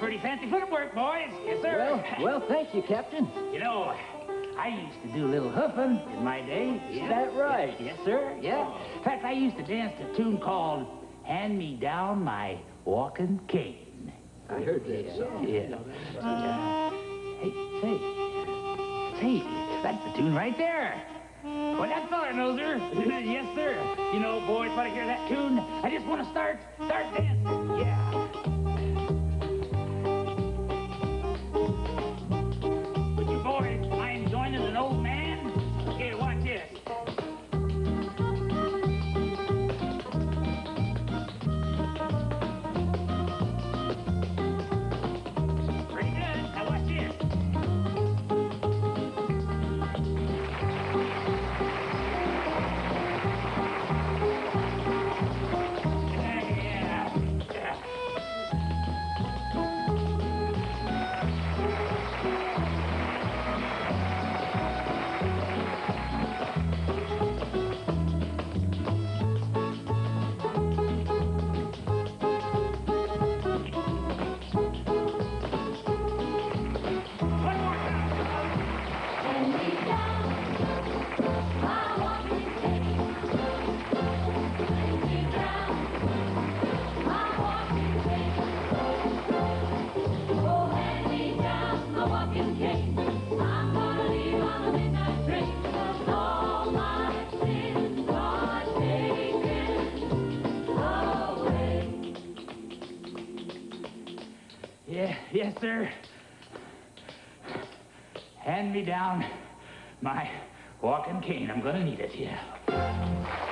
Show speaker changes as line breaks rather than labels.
pretty fancy footwork, boys. Yes, sir.
Well, well, thank you, Captain.
You know, I used to do a little hoofing in my day.
Is that right?
Yes, sir. Yeah. In fact, I used to dance to a tune called Hand Me Down My Walking Cane.
I heard that song.
Yeah. Uh, hey, say. Say, that's the tune right there. Well, that fella knows her. yes, sir. You know, boys, when I hear that tune, I just want to start, start dancing. Yeah. Yeah, yes, sir. Hand me down my walking cane. I'm gonna need it, yeah.